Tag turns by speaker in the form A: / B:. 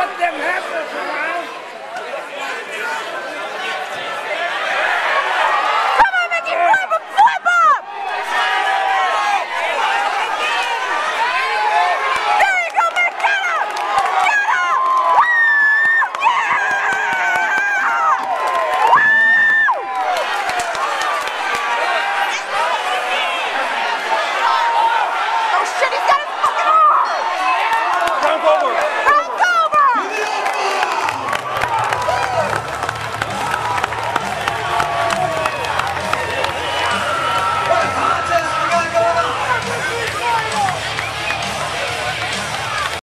A: what them.